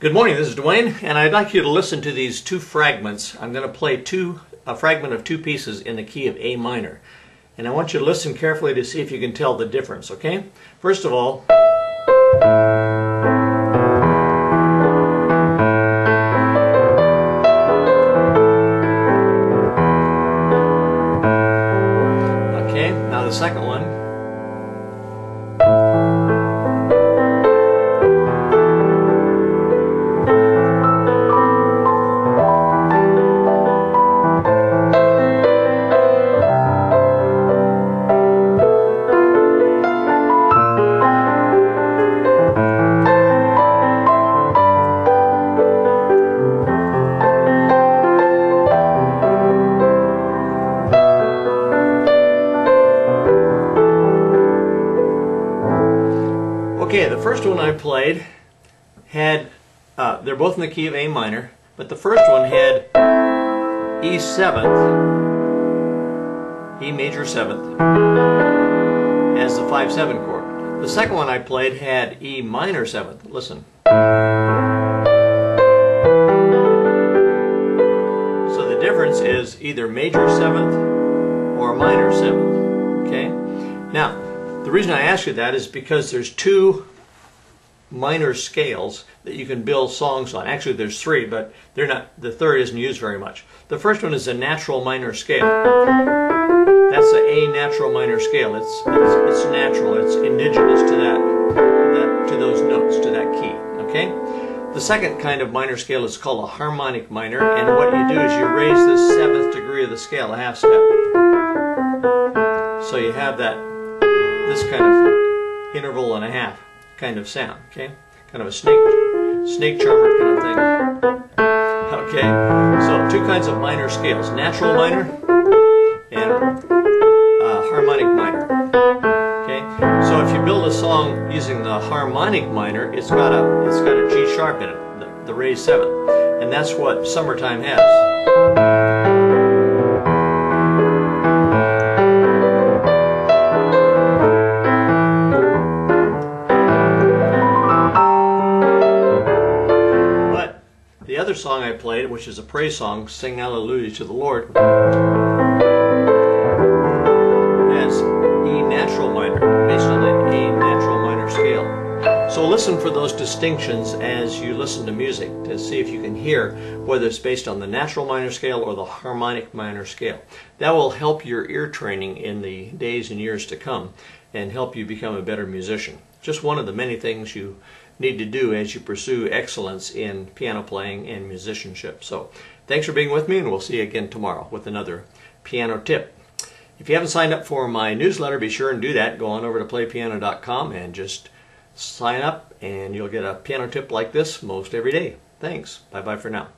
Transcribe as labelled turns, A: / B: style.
A: Good morning, this is Duane, and I'd like you to listen to these two fragments. I'm going to play two, a fragment of two pieces in the key of A minor. And I want you to listen carefully to see if you can tell the difference, okay? First of all, okay, now the second one. The first one I played had, uh, they're both in the key of A minor, but the first one had E seventh, E major seventh, as the 5-7 chord. The second one I played had E minor seventh. Listen. So the difference is either major seventh or minor seventh. Okay? Now, the reason I ask you that is because there's two minor scales that you can build songs on. Actually, there's three, but they're not. The third isn't used very much. The first one is a natural minor scale. That's the A natural minor scale. It's it's, it's natural. It's indigenous to that, that to those notes to that key. Okay. The second kind of minor scale is called a harmonic minor, and what you do is you raise the seventh degree of the scale a half step. So you have that this kind of interval and a half kind of sound, okay? Kind of a snake snake charmer kind of thing. Okay, so two kinds of minor scales, natural minor and uh, harmonic minor. Okay, so if you build a song using the harmonic minor, it's got a it's got a G sharp in it, the, the raised seventh, and that's what summertime has. Other song I played, which is a praise song, Sing Hallelujah to the Lord, has E natural minor, based on the A natural minor scale. So listen for those distinctions as you listen to music to see if you can hear whether it's based on the natural minor scale or the harmonic minor scale. That will help your ear training in the days and years to come and help you become a better musician. Just one of the many things you need to do as you pursue excellence in piano playing and musicianship. So thanks for being with me and we'll see you again tomorrow with another piano tip. If you haven't signed up for my newsletter, be sure and do that. Go on over to playpiano.com and just sign up and you'll get a piano tip like this most every day. Thanks. Bye bye for now.